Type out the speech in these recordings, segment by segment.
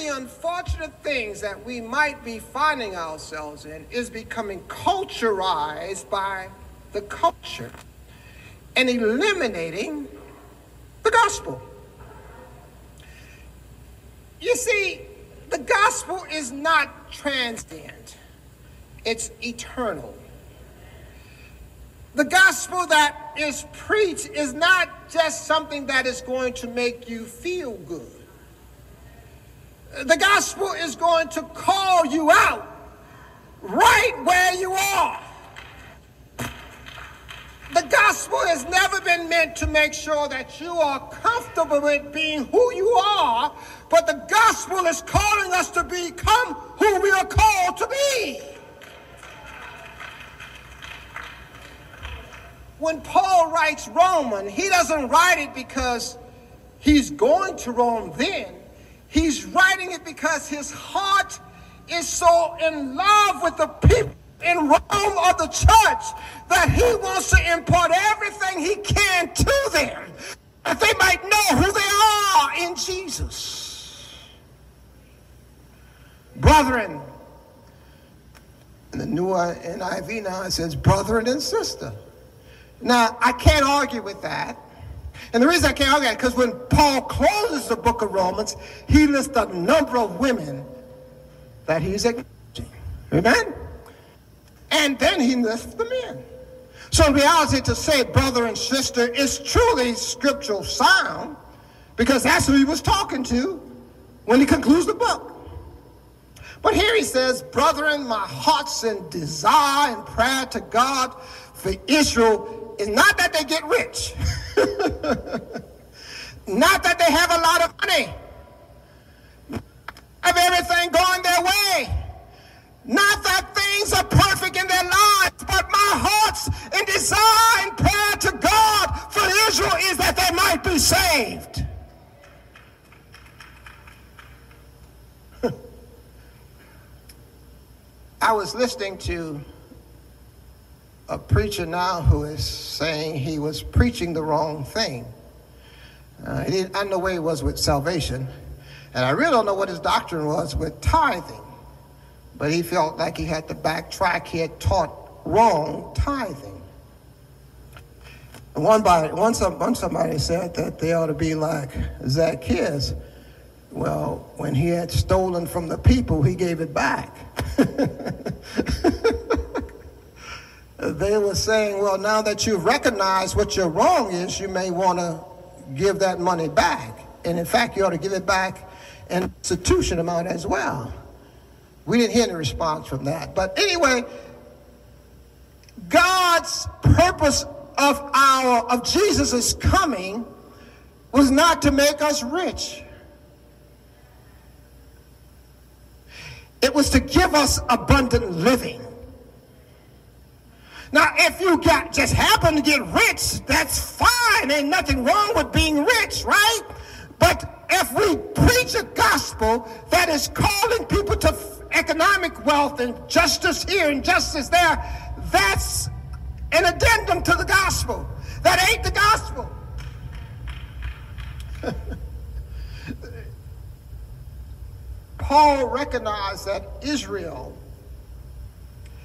the unfortunate things that we might be finding ourselves in is becoming culturized by the culture and eliminating the gospel. You see, the gospel is not transient, it's eternal. The gospel that is preached is not just something that is going to make you feel good. The gospel is going to call you out right where you are. The gospel has never been meant to make sure that you are comfortable with being who you are, but the gospel is calling us to become who we are called to be. When Paul writes Roman, he doesn't write it because he's going to Rome then. He's writing it because his heart is so in love with the people in Rome of the church that he wants to impart everything he can to them that they might know who they are in Jesus. Brethren, the new NIV now it says brethren and sister. Now, I can't argue with that. And the reason I can't argue that because when Paul closes the book of Romans, he lists a number of women that he's acknowledging. Amen? And then he lists the men. So in reality, to say brother and sister is truly scriptural sound because that's who he was talking to when he concludes the book. But here he says, Brethren, my heart's and desire and prayer to God for Israel is not that they get rich, not that they have a lot of money, of everything going their way. Not that things are perfect in their lives, but my heart's and desire and prayer to God for Israel is that they might be saved. I was listening to a preacher now who is saying he was preaching the wrong thing. Uh, he didn't, I know where he was with salvation, and I really don't know what his doctrine was with tithing. But he felt like he had to backtrack. He had taught wrong tithing. And one, by, one, some, one somebody said that they ought to be like Zacchaeus. Well, when he had stolen from the people, he gave it back. they were saying, well, now that you've recognized what your wrong is, you may want to give that money back. And in fact, you ought to give it back in institution amount as well. We didn't hear any response from that. But anyway, God's purpose of our of Jesus' coming was not to make us rich. It was to give us abundant living. Now, if you got just happen to get rich, that's fine. Ain't nothing wrong with being rich, right? But if we preach a gospel that is calling people to economic wealth and justice here and justice there, that's an addendum to the gospel. That ain't the gospel. Paul recognized that Israel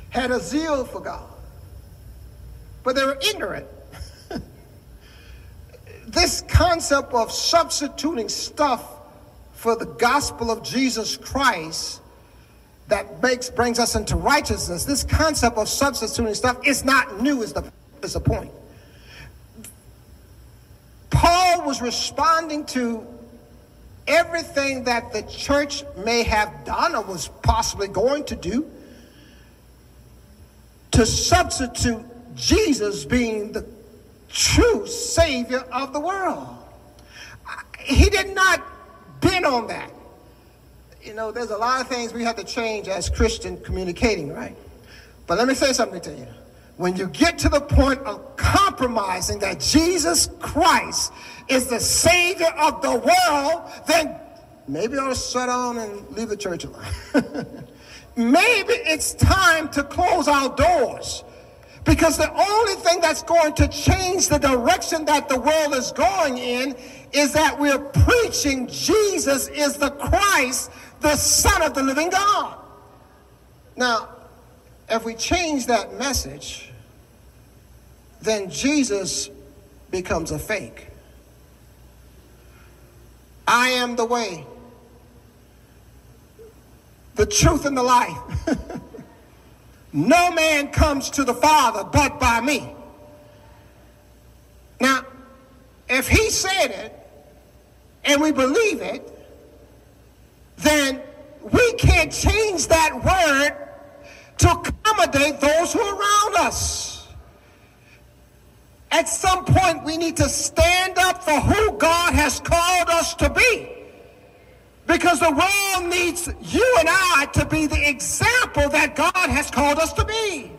had a zeal for God but they were ignorant. this concept of substituting stuff for the gospel of Jesus Christ that makes brings us into righteousness. This concept of substituting stuff is not new, is the, is the point. Paul was responding to everything that the church may have done or was possibly going to do to substitute Jesus being the true Savior of the world. He did not bend on that. You know, there's a lot of things we have to change as Christian communicating, right? But let me say something to you. When you get to the point of compromising that Jesus Christ is the Savior of the world, then maybe I'll shut down and leave the church alone. maybe it's time to close our doors because the only thing that's going to change the direction that the world is going in is that we're preaching Jesus is the Christ the Son of the living God. Now, if we change that message, then Jesus becomes a fake. I am the way, the truth, and the life. no man comes to the Father but by me. Now, if he said it and we believe it, then we can't change that word to accommodate those who are around us. At some point, we need to stand up for who God has called us to be. Because the world needs you and I to be the example that God has called us to be.